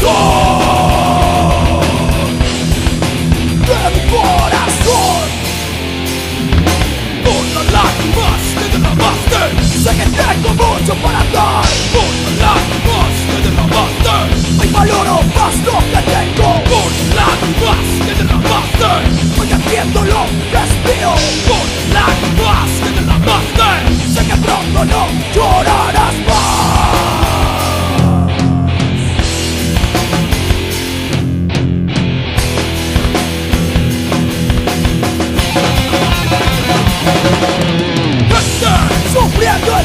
score!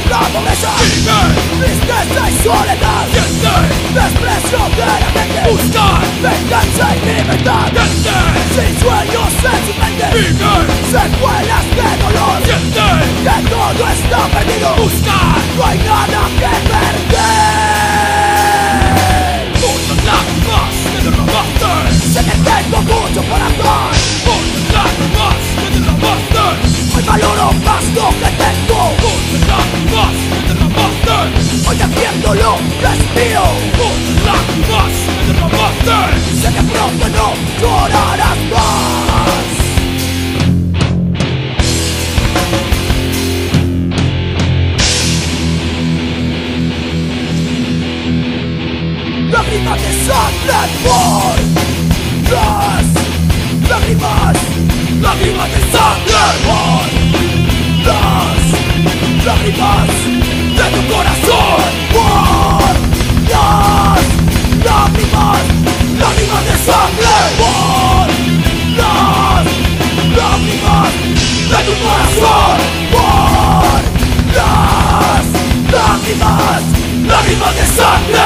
Pobreza Vive, Tristeza y soledad siente, Desprecio de la gente buscar, Venganza y libertad siente, Sin sueños en su mente vive, Secuelas de dolor siente, Que todo está perdido buscar, No hay nada que defiendo lo que es mío por las lágrimas que derramaste. Sé que pronto no llorarás más Lágrimas de sangre por Suck that!